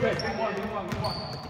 对，听话听话听话。